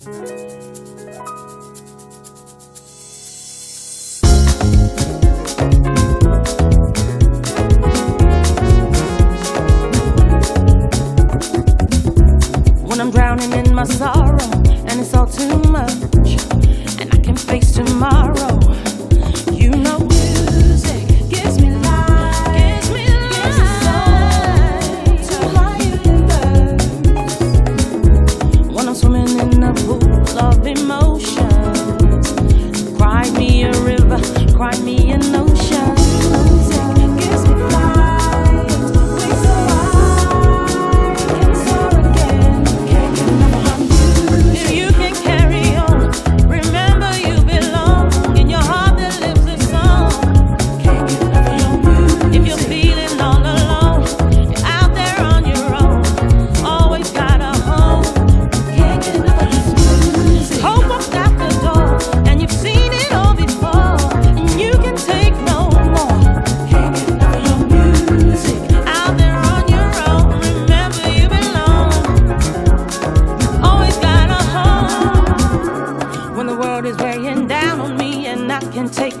When I'm drowning in my sorrow, and it's all too much, and I can face tomorrow.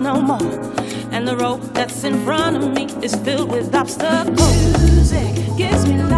no more. And the road that's in front of me is filled with obstacles. Music gives me life.